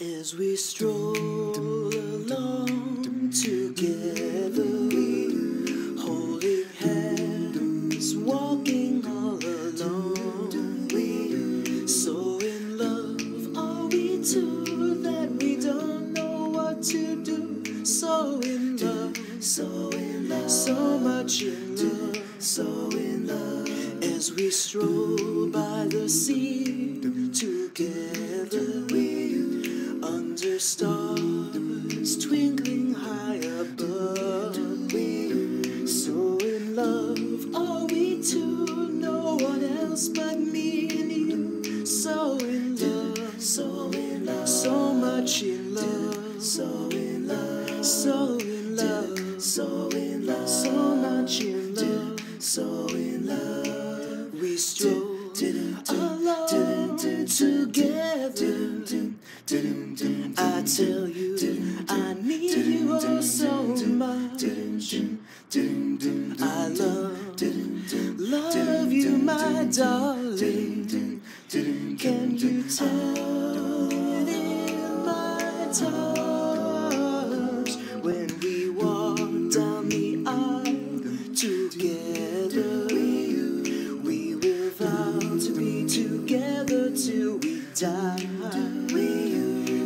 As we stroll along together, holding hands, walking all alone. So in love are we two that we don't know what to do. So in love, so in love, so much in love, so in love. As we stroll by the sea stars twinkling high above. So in love are we two, no one else but me and you. So in love, so in love, so much in love, so in love, so in love, so in love, so much in love, so in love. We stroll along together. I tell you, I need you oh so much. I love, love you, my darling. Can you tell it my touch die.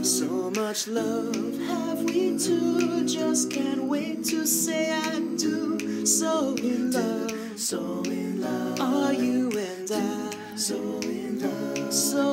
So much love have we two, just can't wait to say I do. So in love, so in love are you and I. So in love, so